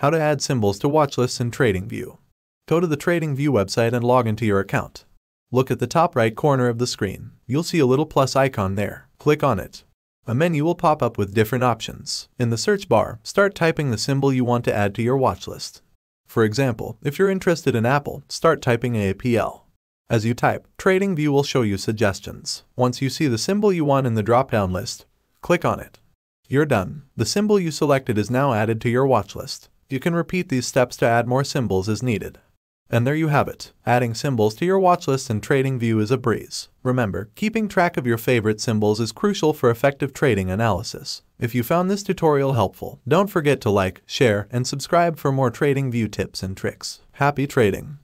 How to add symbols to watch lists in TradingView. Go to the TradingView website and log into your account. Look at the top right corner of the screen. You'll see a little plus icon there. Click on it. A menu will pop up with different options. In the search bar, start typing the symbol you want to add to your watch list. For example, if you're interested in Apple, start typing AAPL. As you type, TradingView will show you suggestions. Once you see the symbol you want in the drop-down list, click on it. You're done. The symbol you selected is now added to your watch list. You can repeat these steps to add more symbols as needed. And there you have it. Adding symbols to your watch list TradingView is a breeze. Remember, keeping track of your favorite symbols is crucial for effective trading analysis. If you found this tutorial helpful, don't forget to like, share, and subscribe for more TradingView tips and tricks. Happy trading!